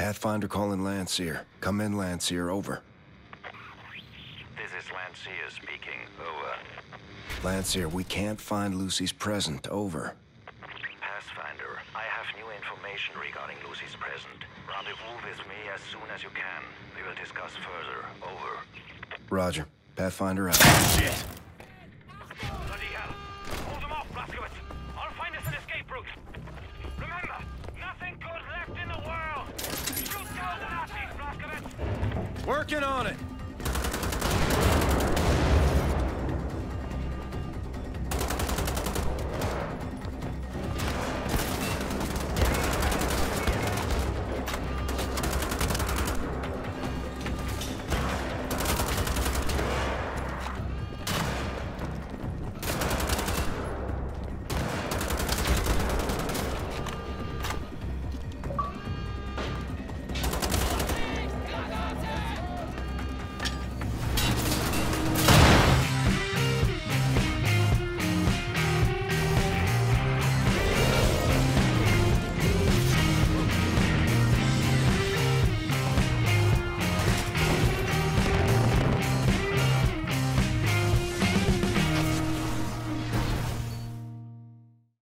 Pathfinder calling Landseer. Come in, Landseer. Over. This is Landseer speaking. Over. Landseer, we can't find Lucy's present. Over. Pathfinder, I have new information regarding Lucy's present. Rendezvous with me as soon as you can. We will discuss further. Over. Roger. Pathfinder out. Shit! Working on it!